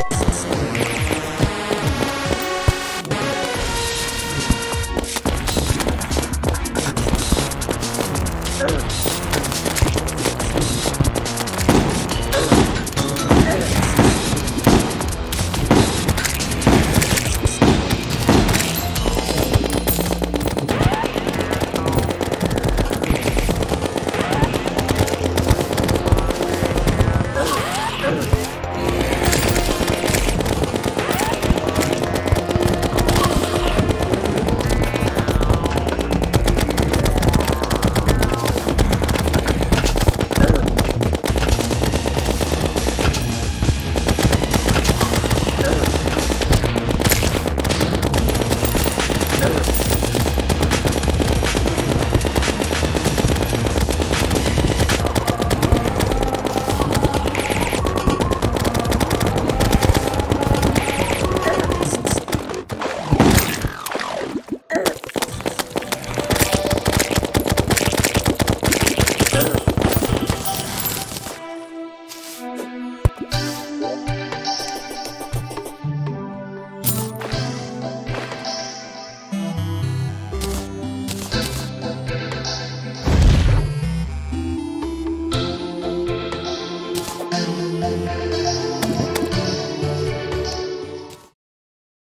Oops. Another.